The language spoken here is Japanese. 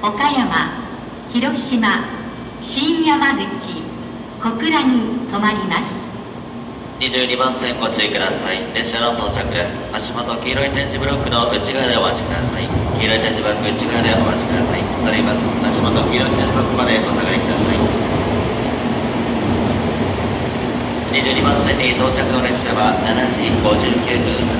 岡山広島新山口小倉に停まります。22番線ご注意ください。列車の到着です。足元黄色い点字ブロックの内側でお待ちください。黄色い点字ブロック内側でお待ちください。それいます。足元黄色い点字ブロックまでお下がりください。22番線に到着の列車は7時59分。